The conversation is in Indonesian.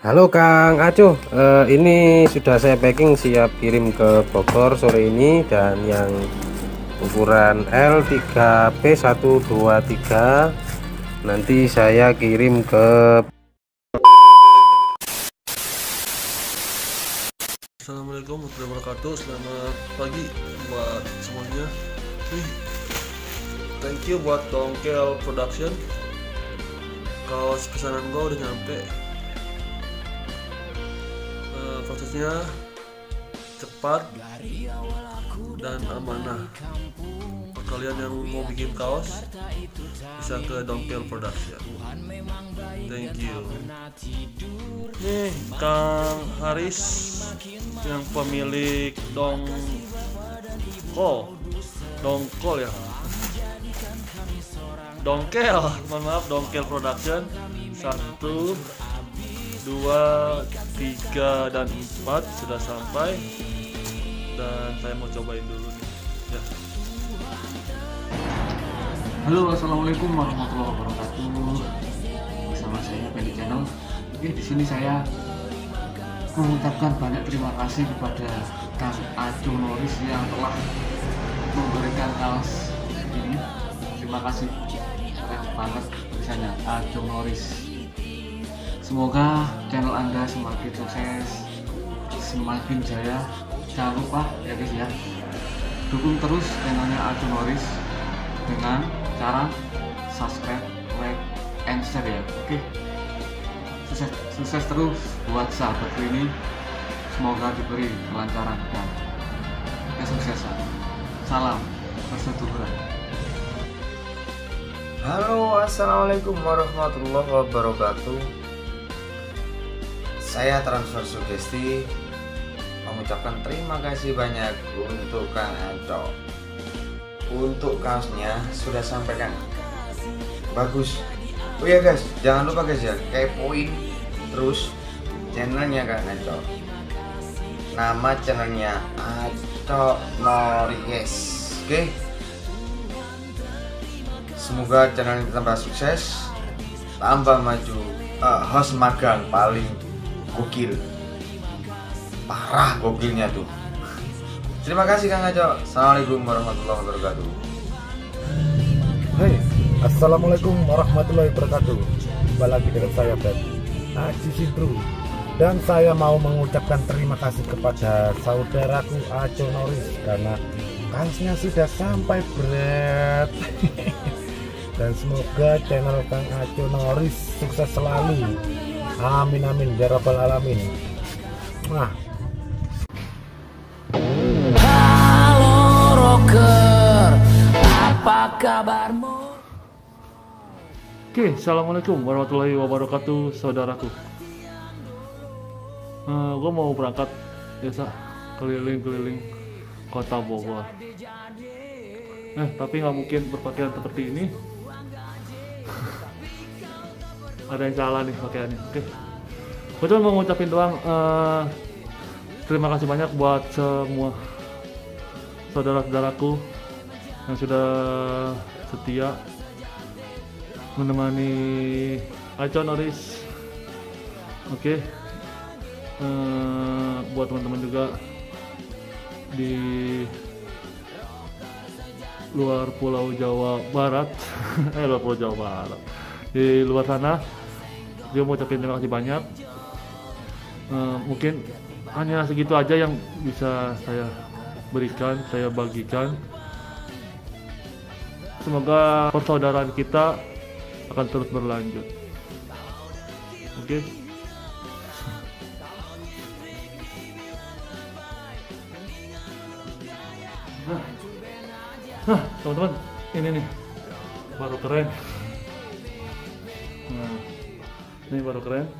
Halo Kang Acuh, eh, ini sudah saya packing siap kirim ke Bogor sore ini. Dan yang ukuran L3P123 nanti saya kirim ke Assalamualaikum warahmatullahi wabarakatuh. Selamat pagi buat semuanya. Thank you buat Dongkel Production. Kaos pesanan gue udah nyampe Prosesnya cepat dan amanah. Buat kalian yang mau bikin kaos Bisa ke Dongkel Production. Thank you. Nih Kang Haris yang pemilik Dongkol. Dongkol ya? Dongkel mohon maaf Dongkel Production. Satu dua tiga dan empat sudah sampai dan saya mau cobain dulu nih ya Halo, assalamualaikum warahmatullahi wabarakatuh. Bersama saya Pendi Channel. Oke, di sini saya mengucapkan banyak terima kasih kepada Kang Acu Noris yang telah memberikan kaos ini. Terima kasih keren banget tulisannya Acu Noris. Semoga channel Anda semakin sukses, semakin jaya. Jangan lupa ya guys ya, dukung terus channelnya Acu Noris dengan cara subscribe, like, and share ya. Oke. Sukses, sukses terus buat sahabatku ini. Semoga diberi kelancaran dan kesuksesan. Salam persetujuan. Halo, assalamualaikum warahmatullahi wabarakatuh. Saya transfer sugesti mengucapkan terima kasih banyak untuk Kang Anto. Untuk kaosnya sudah sampaikan. Bagus. Oh ya guys, jangan lupa guys ya, kepoin terus channelnya Kang Anto. Nama channelnya Aco Nories. Oke. Semoga channel ini tambah sukses, tambah maju. Eh, host magang paling gokil, parah. Gokilnya tuh. Terima kasih Kang Aco. Assalamualaikum warahmatullahi wabarakatuh. Hai, Assalamualaikum warahmatullahi wabarakatuh. Kembali lagi dengan saya Ben Aji Sidru Dan saya mau mengucapkan terima kasih kepada saudaraku Aco Noris Karena kaosnya sudah sampai berat Dan semoga channel Kang Aco Noris sukses selalu Amin amin ya rabbal alamin Nah, Halo rocker, apa kabarmu? Oke, assalamualaikum warahmatullahi wabarakatuh, saudaraku. gue mau berangkat biasa keliling-keliling kota Bogor. Eh, tapi nggak mungkin berpakaian seperti ini. Ada yang salah nih pakaiannya. Oke, gue cuma mau ngucapin doang. eh, terima kasih banyak buat semua saudara-saudaraku yang sudah setia menemani Aco Noris. Oke. Eh, buat teman-teman juga di luar Pulau Jawa Barat, eh luar Pulau Jawa Barat, di luar sana, dia mau ucapin terima kasih banyak. Eh, mungkin hanya segitu aja yang bisa saya berikan, saya bagikan. Semoga persaudaraan kita akan terus berlanjut. Oke. Nah, Nah, teman-teman, ini nih baru keren. Nah, ini baru keren.